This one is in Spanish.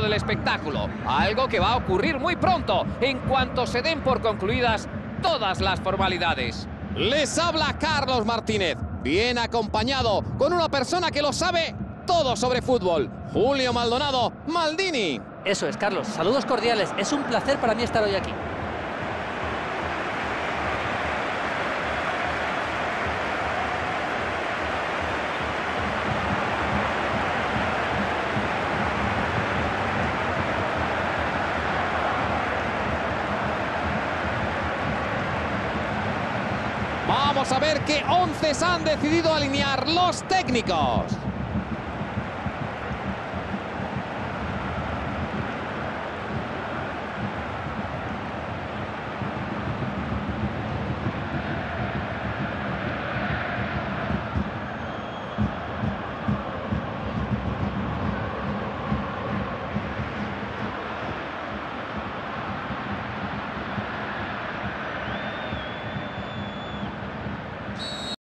del espectáculo, algo que va a ocurrir muy pronto, en cuanto se den por concluidas todas las formalidades. Les habla Carlos Martínez, bien acompañado con una persona que lo sabe todo sobre fútbol, Julio Maldonado Maldini. Eso es, Carlos. Saludos cordiales. Es un placer para mí estar hoy aquí. Vamos a ver qué once han decidido alinear los técnicos.